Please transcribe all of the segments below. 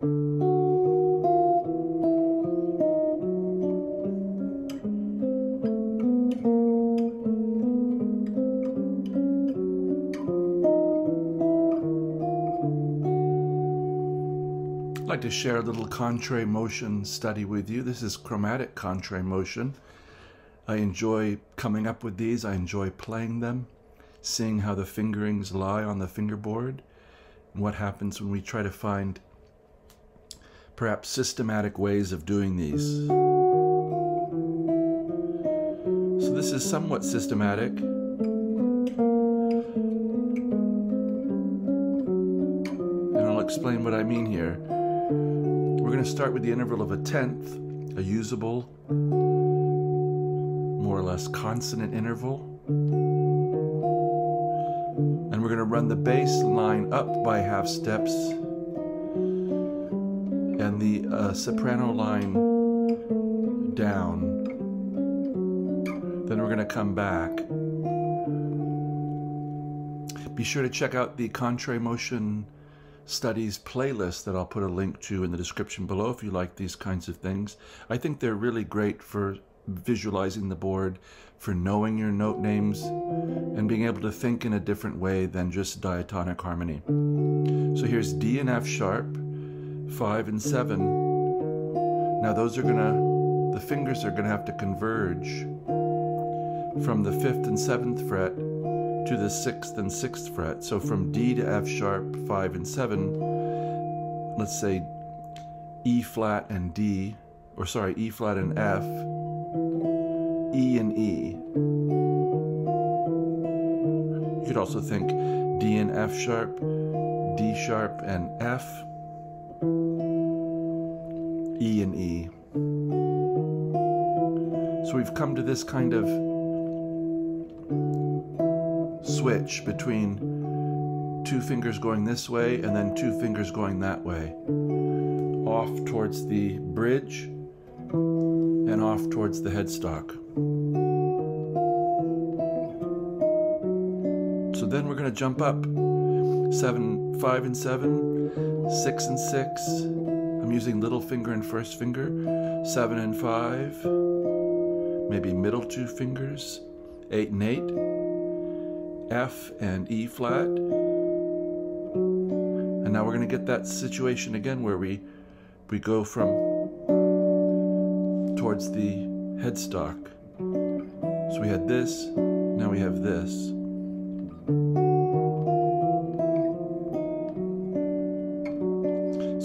I'd like to share a little contrary motion study with you. This is chromatic contrary motion. I enjoy coming up with these. I enjoy playing them, seeing how the fingerings lie on the fingerboard, and what happens when we try to find perhaps systematic ways of doing these. So this is somewhat systematic. And I'll explain what I mean here. We're going to start with the interval of a tenth, a usable, more or less consonant interval. And we're going to run the bass line up by half steps uh, soprano line down. Then we're going to come back. Be sure to check out the Contrary Motion studies playlist that I'll put a link to in the description below if you like these kinds of things. I think they're really great for visualizing the board, for knowing your note names, and being able to think in a different way than just diatonic harmony. So here's D and F sharp, 5 and 7. Now those are gonna, the fingers are gonna have to converge from the 5th and 7th fret to the 6th and 6th fret. So from D to F sharp, 5 and 7, let's say E flat and D, or sorry, E flat and F, E and E. You could also think D and F sharp, D sharp and F, E and E. So we've come to this kind of switch between two fingers going this way and then two fingers going that way. Off towards the bridge and off towards the headstock. So then we're going to jump up seven, five and seven, six and six. I'm using little finger and first finger, seven and five, maybe middle two fingers, eight and eight. F and E flat. And now we're going to get that situation again where we we go from towards the headstock. So we had this, now we have this.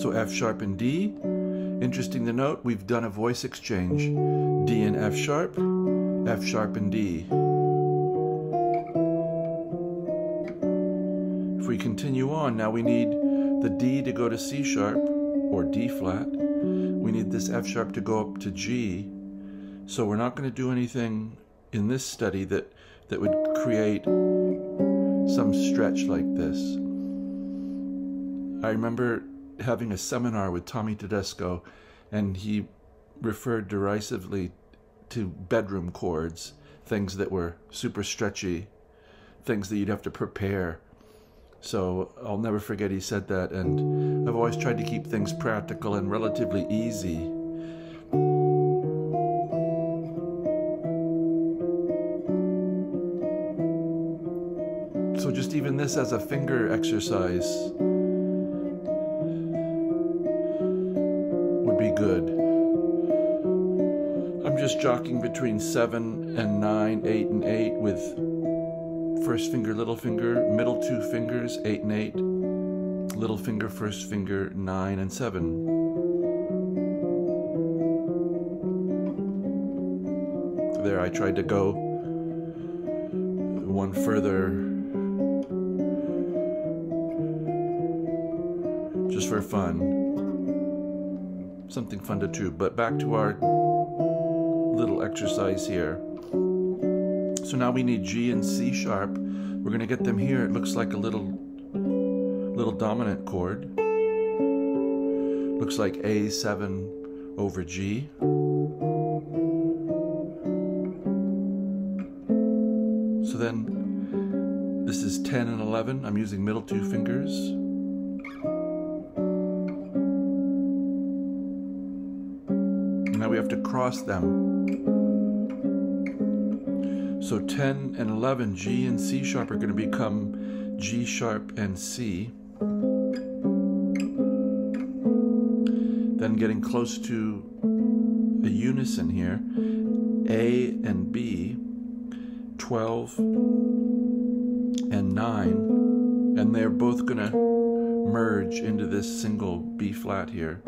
So F sharp and D. Interesting to note, we've done a voice exchange. D and F sharp, F sharp and D. If we continue on, now we need the D to go to C sharp or D flat. We need this F sharp to go up to G. So we're not going to do anything in this study that, that would create some stretch like this. I remember having a seminar with Tommy Tedesco, and he referred derisively to bedroom chords, things that were super stretchy, things that you'd have to prepare so I'll never forget he said that, and I've always tried to keep things practical and relatively easy. So just even this as a finger exercise just jockeying between 7 and 9, 8 and 8 with first finger, little finger, middle two fingers, eight and eight, little finger, first finger, nine and seven. There, I tried to go one further just for fun. Something fun to do, but back to our little exercise here. So now we need G and C sharp. We're going to get them here. It looks like a little, little dominant chord. Looks like A7 over G. So then this is 10 and 11. I'm using middle two fingers. now we have to cross them. So 10 and 11, G and C sharp are going to become G sharp and C. Then getting close to a unison here, A and B, 12 and 9, and they're both going to merge into this single B flat here.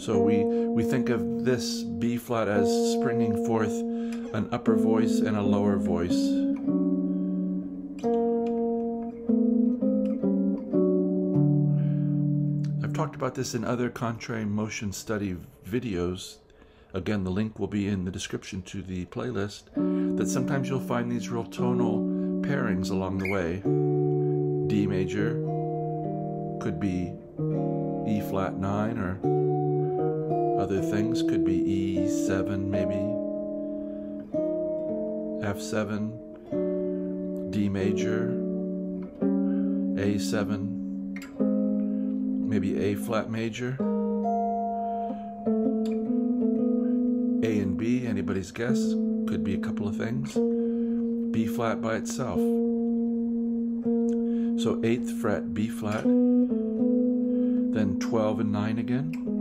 So we, we think of this B flat as springing forth an upper voice and a lower voice. I've talked about this in other contrary motion study videos. Again, the link will be in the description to the playlist. That sometimes you'll find these real tonal pairings along the way. D major could be E flat 9 or other things. Could be E7 maybe. F7 D major. A7 maybe A flat major. A and B anybody's guess? Could be a couple of things. B flat by itself. So 8th fret B flat, then 12 and 9 again,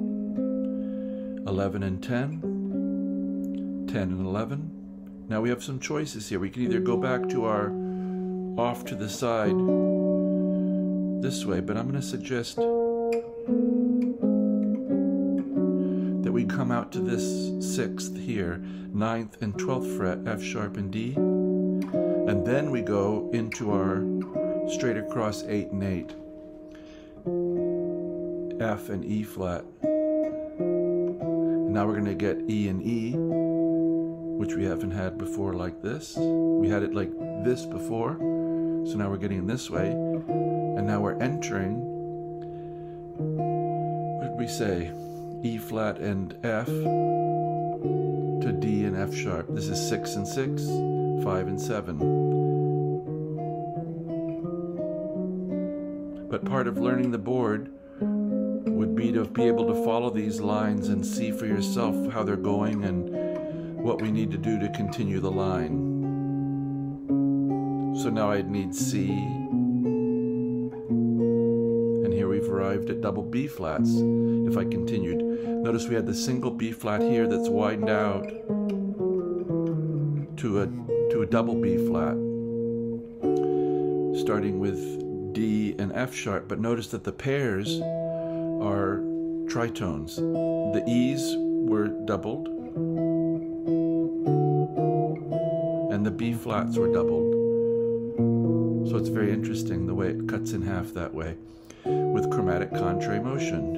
11 and 10, 10 and 11. Now we have some choices here. We can either go back to our off to the side this way, but I'm going to suggest that we come out to this 6th here, ninth and 12th fret, F sharp and D. And then we go into our straight across 8 and 8. F and E flat. Now we're going to get E and E, which we haven't had before like this. We had it like this before. So now we're getting this way. And now we're entering, what did we say? E flat and F to D and F sharp. This is 6 and 6. 5 and 7. But part of learning the board would be to be able to follow these lines and see for yourself how they're going and what we need to do to continue the line. So now I'd need C. And here we've arrived at double B flats if I continued. Notice we had the single B flat here that's widened out to a to a double B flat, starting with D and F sharp. But notice that the pairs are tritones. The E's were doubled, and the B flats were doubled. So it's very interesting the way it cuts in half that way with chromatic contrary motion.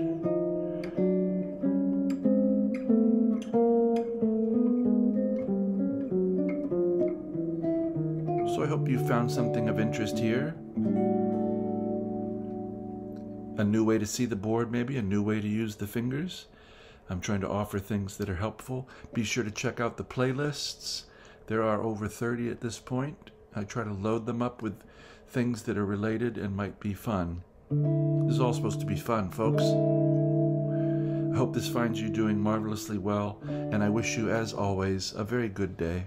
So I hope you found something of interest here. A new way to see the board, maybe, a new way to use the fingers. I'm trying to offer things that are helpful. Be sure to check out the playlists. There are over 30 at this point. I try to load them up with things that are related and might be fun. This is all supposed to be fun, folks. I hope this finds you doing marvelously well, and I wish you, as always, a very good day.